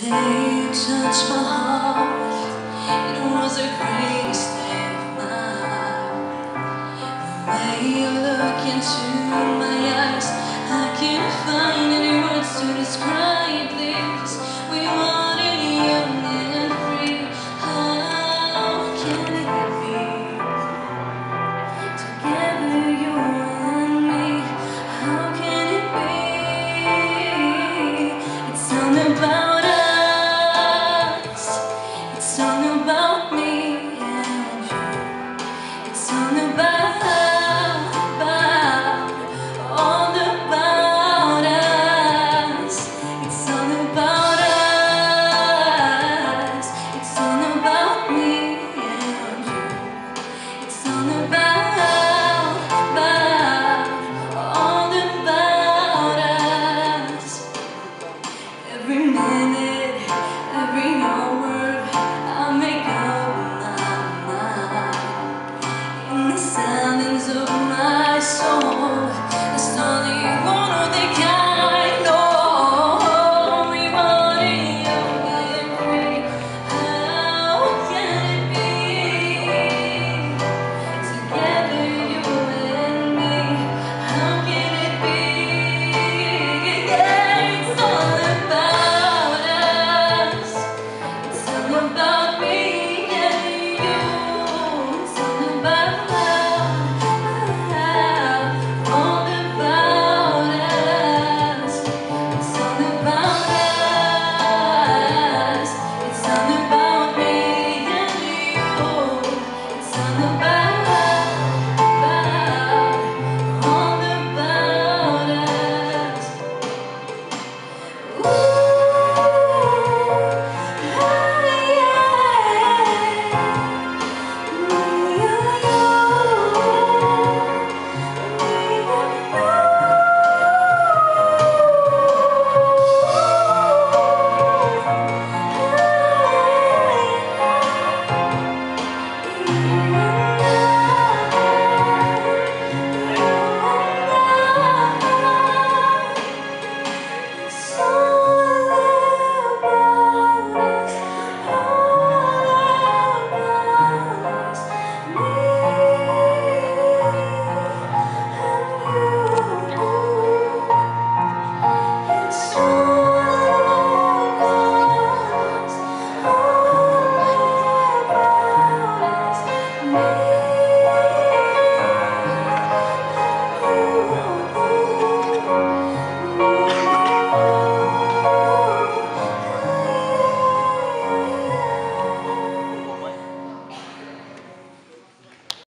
day touched my heart, it was a greatest day of mine. The way you look into my eyes, I can't find it. minute.